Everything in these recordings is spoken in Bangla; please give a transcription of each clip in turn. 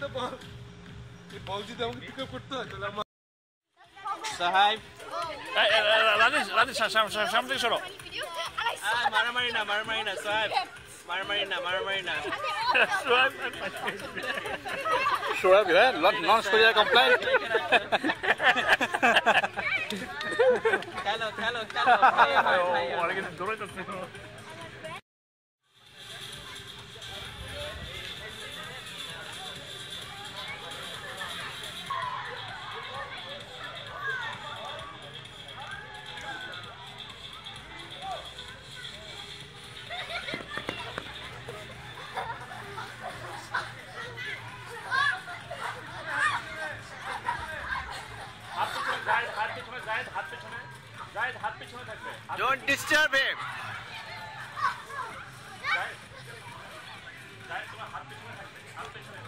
তো বল এই বল যদি আমাকে পিক আপ করতে হয় তাহলে আমার সাহেব রাজেশ রাজেশ সামনে থেকে সরো মারামারি না মারামারি না সাহেব মারামারি না মারামারি না Shoaib, yeah, non-Sharia compliant. খেলো খেলো খেলো খাইয়ে মার। অনেকে দৌড়াইতেছে জায়েদ হাত পিছনে থাকবে। Don't disturb him right right তোমার হাত পিছনে থাকবে। হাত পিছনে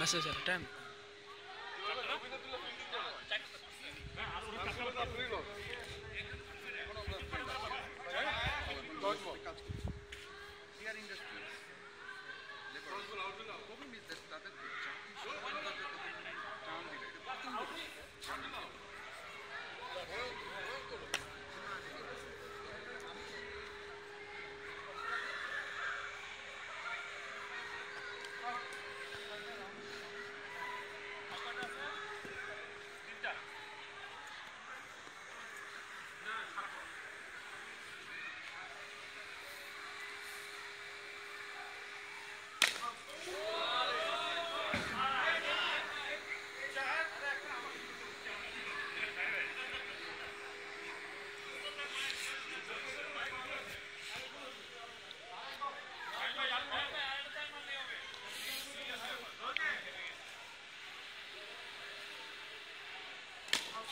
मैसेज टाइम